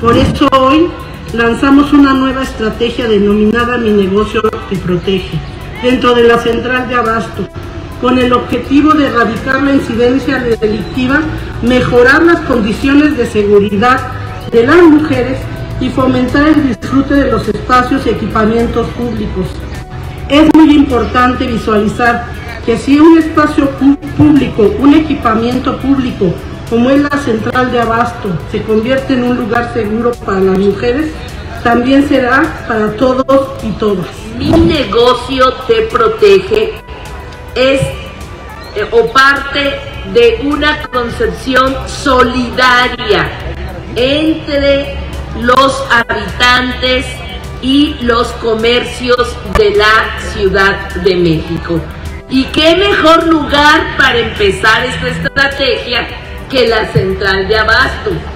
Por eso hoy lanzamos una nueva estrategia denominada Mi negocio te protege dentro de la central de abasto con el objetivo de erradicar la incidencia delictiva, mejorar las condiciones de seguridad de las mujeres y fomentar el disfrute de los espacios y equipamientos públicos. Es muy importante visualizar que si un espacio público, un equipamiento público, como es la central de abasto, se convierte en un lugar seguro para las mujeres, también será para todos y todas. Mi negocio te protege es eh, o parte de una concepción solidaria entre los habitantes y los comercios de la Ciudad de México. ¿Y qué mejor lugar para empezar esta estrategia que la central de abasto?